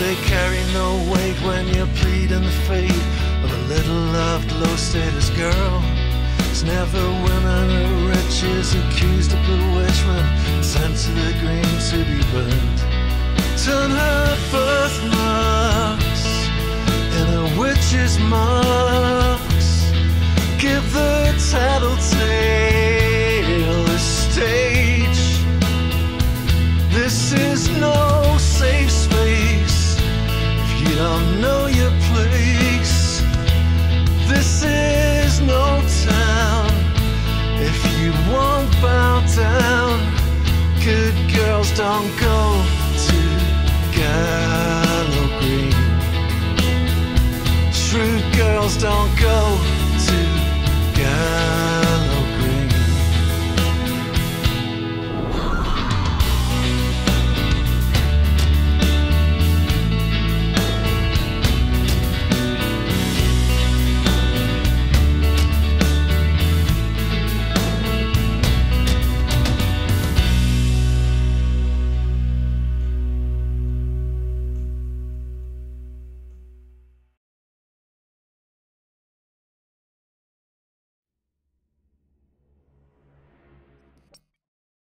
they carry no weight when you're pleading the fate of a little loved, low status girl. It's never women or riches accused of bewitchment, sent to the green to be burned. Turn her birthmarks in a witch's marks. Give the tattletale a stage. This is no This is no town if you. Good girls don't go to Gallow Green. True girls don't go to